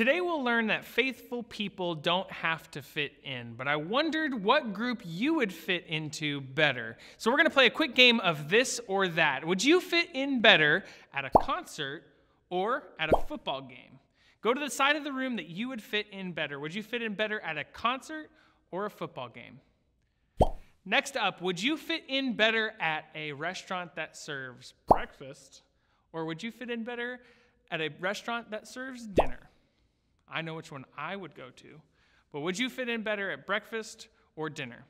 Today we'll learn that faithful people don't have to fit in, but I wondered what group you would fit into better. So we're going to play a quick game of this or that. Would you fit in better at a concert or at a football game? Go to the side of the room that you would fit in better. Would you fit in better at a concert or a football game? Next up, would you fit in better at a restaurant that serves breakfast or would you fit in better at a restaurant that serves dinner? I know which one I would go to, but would you fit in better at breakfast or dinner?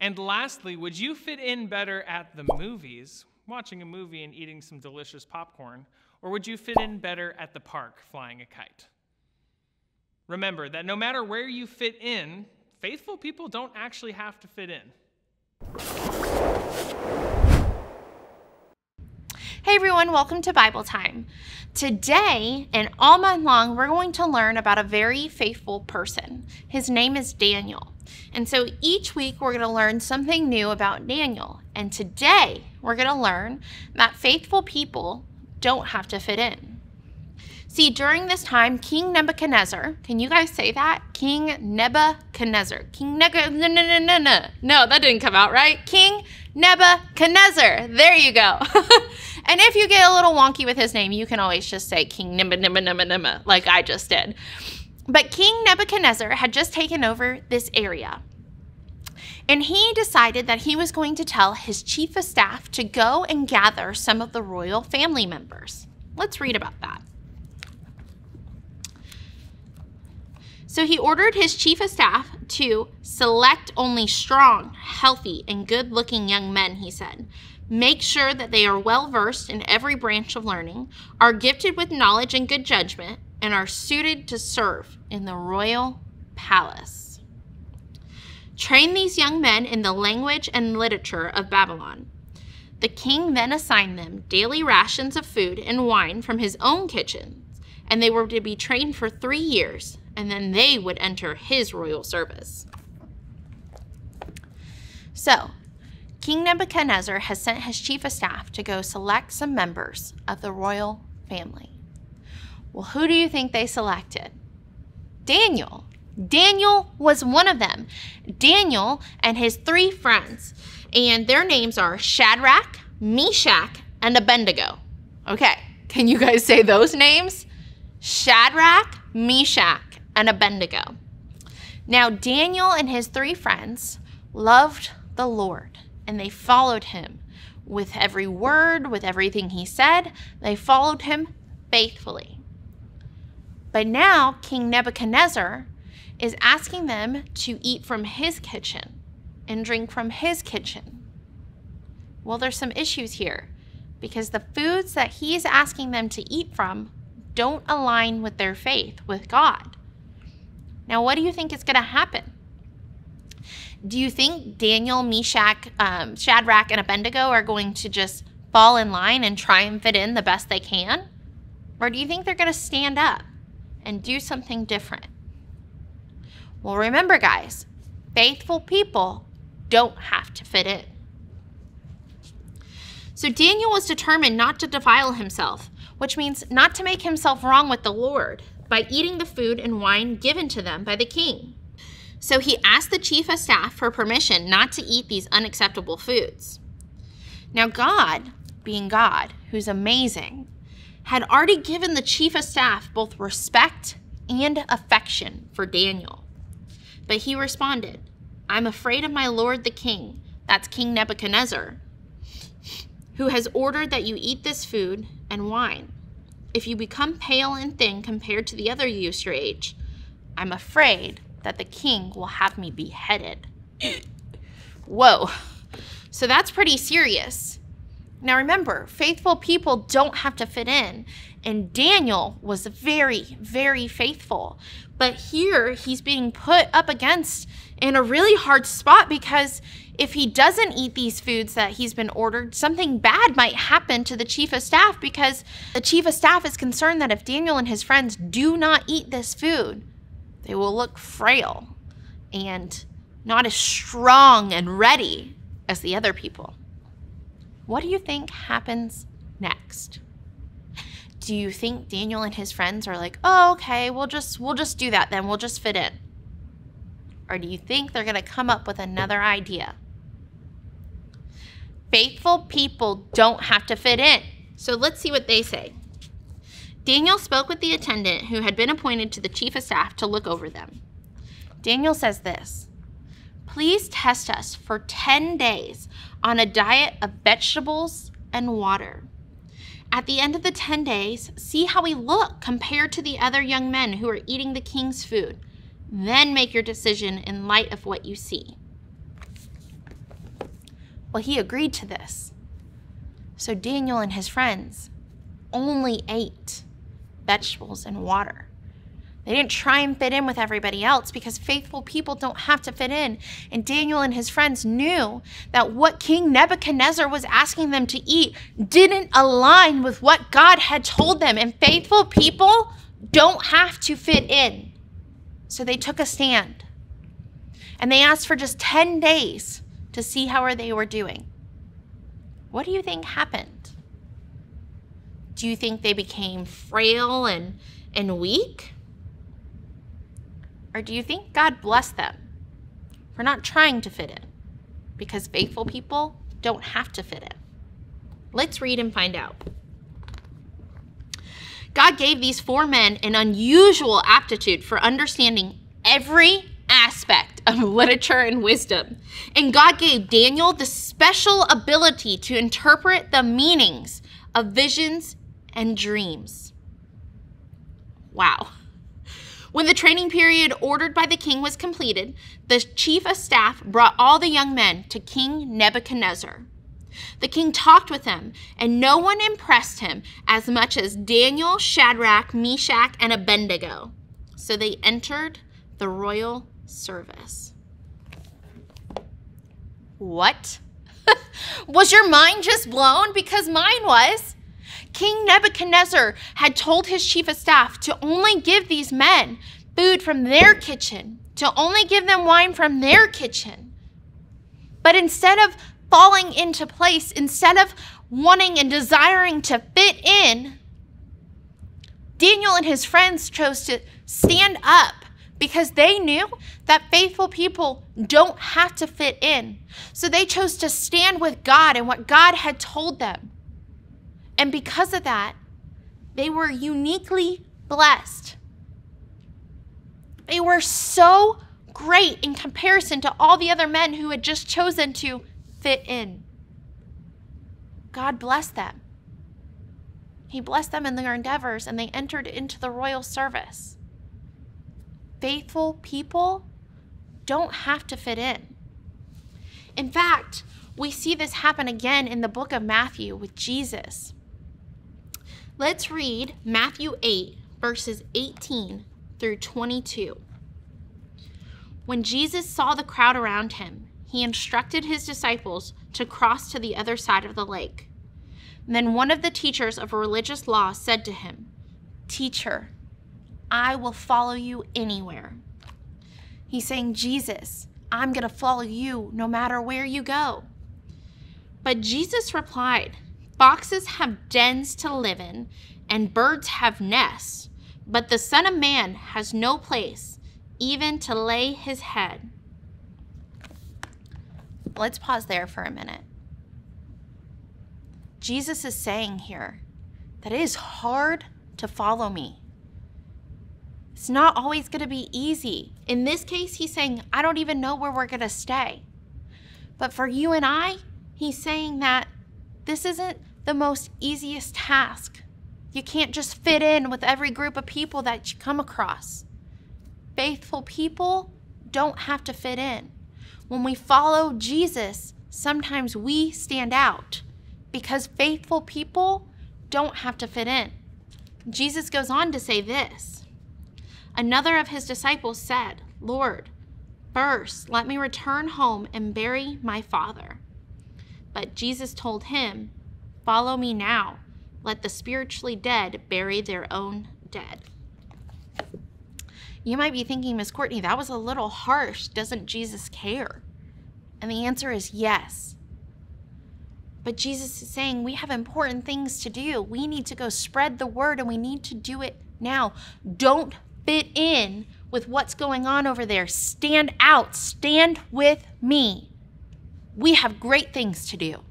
And lastly, would you fit in better at the movies, watching a movie and eating some delicious popcorn, or would you fit in better at the park flying a kite? Remember that no matter where you fit in, faithful people don't actually have to fit in. Hey everyone, welcome to Bible Time. Today and all month long, we're going to learn about a very faithful person. His name is Daniel. And so each week we're going to learn something new about Daniel. And today we're going to learn that faithful people don't have to fit in. See, during this time, King Nebuchadnezzar, can you guys say that? King Nebuchadnezzar. King Nebuchadnezzar. No, no, no, no, no. that didn't come out right. King Nebuchadnezzar. There you go. and if you get a little wonky with his name, you can always just say King Nebuchadnezzar, like I just did. But King Nebuchadnezzar had just taken over this area. And he decided that he was going to tell his chief of staff to go and gather some of the royal family members. Let's read about that. So he ordered his chief of staff to select only strong, healthy, and good looking young men, he said. Make sure that they are well versed in every branch of learning, are gifted with knowledge and good judgment, and are suited to serve in the royal palace. Train these young men in the language and literature of Babylon. The king then assigned them daily rations of food and wine from his own kitchens, and they were to be trained for three years and then they would enter his royal service. So, King Nebuchadnezzar has sent his chief of staff to go select some members of the royal family. Well, who do you think they selected? Daniel. Daniel was one of them. Daniel and his three friends, and their names are Shadrach, Meshach, and Abednego. Okay, can you guys say those names? Shadrach, Meshach, and Abednego. Now, Daniel and his three friends loved the Lord and they followed him with every word, with everything he said. They followed him faithfully. But now, King Nebuchadnezzar is asking them to eat from his kitchen and drink from his kitchen. Well, there's some issues here because the foods that he's asking them to eat from don't align with their faith with God. Now, what do you think is going to happen? Do you think Daniel, Meshach, um, Shadrach, and Abednego are going to just fall in line and try and fit in the best they can? Or do you think they're going to stand up and do something different? Well, remember, guys, faithful people don't have to fit in. So Daniel was determined not to defile himself, which means not to make himself wrong with the Lord by eating the food and wine given to them by the king. So he asked the chief of staff for permission not to eat these unacceptable foods. Now, God, being God, who's amazing, had already given the chief of staff both respect and affection for Daniel. But he responded, I'm afraid of my lord the king, that's King Nebuchadnezzar, who has ordered that you eat this food and wine. If you become pale and thin compared to the other youths your age, I'm afraid that the king will have me beheaded. Whoa. So that's pretty serious. Now remember, faithful people don't have to fit in. And Daniel was very, very faithful. But here he's being put up against in a really hard spot because if he doesn't eat these foods that he's been ordered, something bad might happen to the chief of staff because the chief of staff is concerned that if Daniel and his friends do not eat this food, they will look frail and not as strong and ready as the other people. What do you think happens next? Do you think Daniel and his friends are like, "Oh, okay, we'll just we'll just do that then. We'll just fit in." Or do you think they're going to come up with another idea? Faithful people don't have to fit in. So let's see what they say. Daniel spoke with the attendant who had been appointed to the chief of staff to look over them. Daniel says this Please test us for 10 days on a diet of vegetables and water. At the end of the 10 days, see how we look compared to the other young men who are eating the king's food. Then make your decision in light of what you see. Well, he agreed to this. So Daniel and his friends only ate vegetables and water. They didn't try and fit in with everybody else because faithful people don't have to fit in. And Daniel and his friends knew that what King Nebuchadnezzar was asking them to eat didn't align with what God had told them. And faithful people don't have to fit in. So they took a stand. And they asked for just 10 days to see how they were doing. What do you think happened? Do you think they became frail and, and weak? Or do you think God blessed them for not trying to fit in? Because faithful people don't have to fit in. Let's read and find out. God gave these four men an unusual aptitude for understanding every aspect of literature and wisdom. And God gave Daniel the special ability to interpret the meanings of visions and dreams. Wow. When the training period ordered by the king was completed, the chief of staff brought all the young men to King Nebuchadnezzar. The king talked with them, and no one impressed him as much as Daniel, Shadrach, Meshach, and Abednego. So they entered the royal service. What? was your mind just blown? Because mine was. King Nebuchadnezzar had told his chief of staff to only give these men food from their kitchen, to only give them wine from their kitchen. But instead of falling into place, instead of wanting and desiring to fit in, Daniel and his friends chose to stand up because they knew that faithful people don't have to fit in. So they chose to stand with God and what God had told them. And because of that, they were uniquely blessed. They were so great in comparison to all the other men who had just chosen to fit in. God blessed them. He blessed them in their endeavors and they entered into the royal service faithful people don't have to fit in. In fact, we see this happen again in the book of Matthew with Jesus. Let's read Matthew 8, verses 18 through 22. When Jesus saw the crowd around him, he instructed his disciples to cross to the other side of the lake. then one of the teachers of religious law said to him, Teacher, I will follow you anywhere. He's saying, Jesus, I'm going to follow you no matter where you go. But Jesus replied, Foxes have dens to live in, and birds have nests, but the Son of Man has no place, even to lay his head. Let's pause there for a minute. Jesus is saying here that it is hard to follow me. It's not always going to be easy. In this case, he's saying, I don't even know where we're going to stay. But for you and I, he's saying that this isn't the most easiest task. You can't just fit in with every group of people that you come across. Faithful people don't have to fit in. When we follow Jesus, sometimes we stand out because faithful people don't have to fit in. Jesus goes on to say this Another of his disciples said, Lord, first let me return home and bury my father. But Jesus told him, Follow me now. Let the spiritually dead bury their own dead. You might be thinking, Miss Courtney, that was a little harsh. Doesn't Jesus care? And the answer is yes. But Jesus is saying we have important things to do. We need to go spread the word and we need to do it now. Don't fit in with what's going on over there. Stand out. Stand with me. We have great things to do.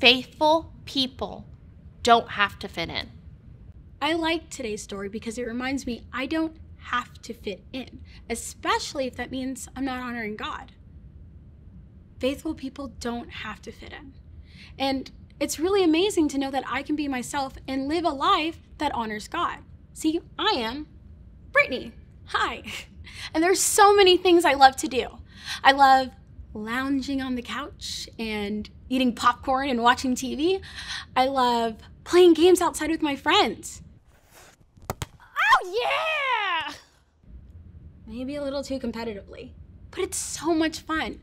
Faithful people don't have to fit in. I like today's story because it reminds me I don't have to fit in, especially if that means I'm not honoring God. Faithful people don't have to fit in. And it's really amazing to know that I can be myself and live a life that honors God. See, I am Brittany. Hi. And there's so many things I love to do. I love lounging on the couch and eating popcorn and watching TV. I love playing games outside with my friends. Oh, yeah! Maybe a little too competitively, but it's so much fun.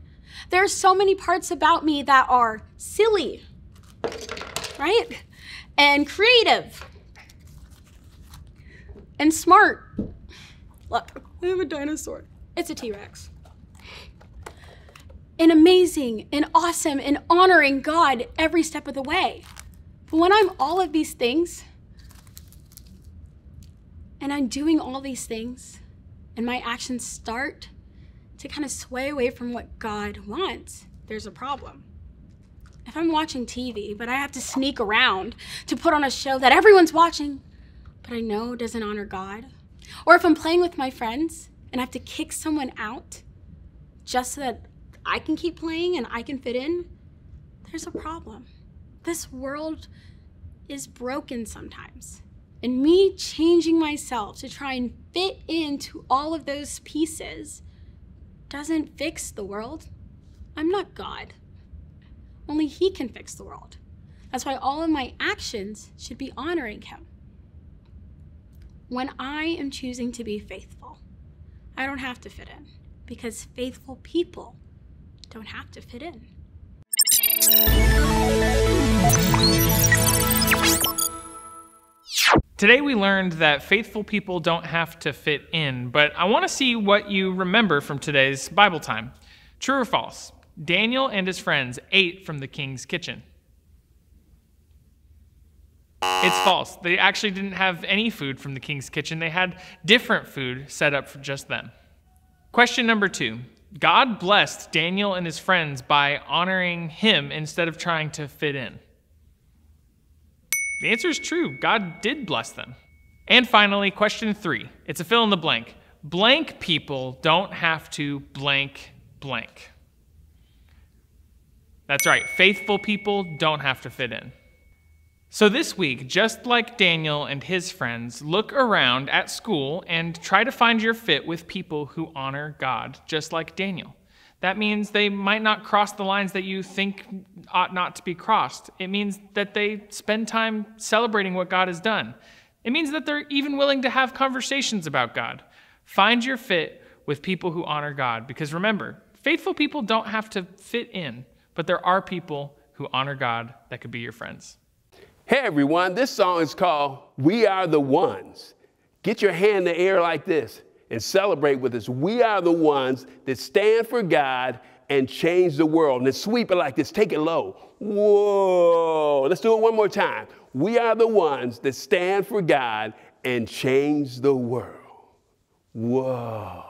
There are so many parts about me that are silly, right? And creative. And smart. Look, I have a dinosaur. It's a T Rex. And amazing and awesome and honoring God every step of the way. But when I'm all of these things, and I'm doing all these things, and my actions start to kind of sway away from what God wants, there's a problem. If I'm watching TV, but I have to sneak around to put on a show that everyone's watching, but I know doesn't honor God, or if I'm playing with my friends and I have to kick someone out just so that I can keep playing and I can fit in, there's a problem. This world is broken sometimes. And me changing myself to try and fit into all of those pieces doesn't fix the world. I'm not God. Only He can fix the world. That's why all of my actions should be honoring Him. When I am choosing to be faithful, I don't have to fit in because faithful people don't have to fit in. Today we learned that faithful people don't have to fit in, but I want to see what you remember from today's Bible time. True or false? Daniel and his friends ate from the king's kitchen. It's false. They actually didn't have any food from the king's kitchen. They had different food set up for just them. Question number two God blessed Daniel and his friends by honoring him instead of trying to fit in. The answer is true. God did bless them. And finally, question three it's a fill in the blank. Blank people don't have to blank blank. That's right, faithful people don't have to fit in. So this week, just like Daniel and his friends, look around at school and try to find your fit with people who honor God, just like Daniel. That means they might not cross the lines that you think ought not to be crossed. It means that they spend time celebrating what God has done. It means that they're even willing to have conversations about God. Find your fit with people who honor God because remember, faithful people don't have to fit in, but there are people who honor God that could be your friends. Hey everyone, this song is called We Are the Ones. Get your hand in the air like this and celebrate with us. We are the ones that stand for God and change the world. And then sweep it like this, take it low. Whoa. Let's do it one more time. We are the ones that stand for God and change the world. Whoa.